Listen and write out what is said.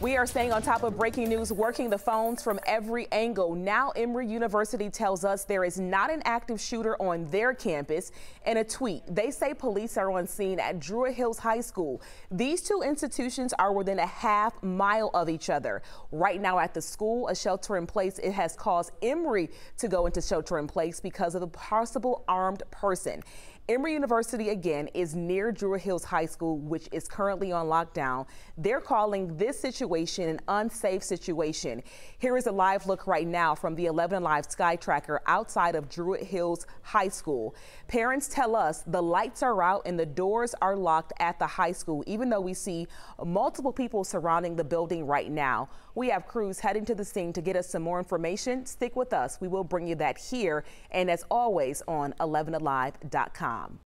We are staying on top of breaking news, working the phones from every angle. Now, Emory University tells us there is not an active shooter on their campus. In a tweet, they say police are on scene at Druid Hills High School. These two institutions are within a half mile of each other. Right now at the school, a shelter in place, it has caused Emory to go into shelter in place because of the possible armed person. Emory University, again, is near Druid Hills High School, which is currently on lockdown. They're calling this situation an unsafe situation. Here is a live look right now from the 11 Alive Sky Tracker outside of Druid Hills High School. Parents tell us the lights are out and the doors are locked at the high school, even though we see multiple people surrounding the building right now. We have crews heading to the scene to get us some more information. Stick with us. We will bring you that here and as always on 11alive.com com.